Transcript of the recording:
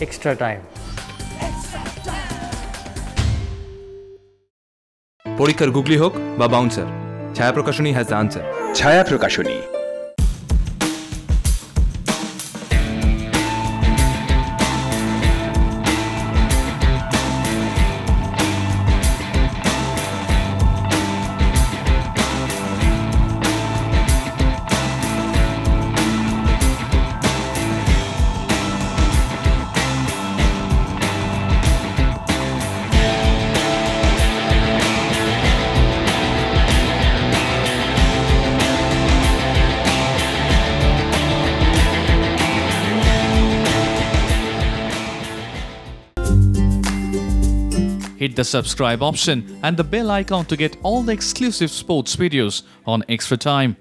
Extra time. পরীক্ষার গুগলি হোক বা বাউন্সার ছায়া প্রকাশনী হ্যাজ দ্য আনসার ছায়া প্রকাশনী Hit the subscribe option and the bell icon to get all the exclusive sports videos on Extra Time.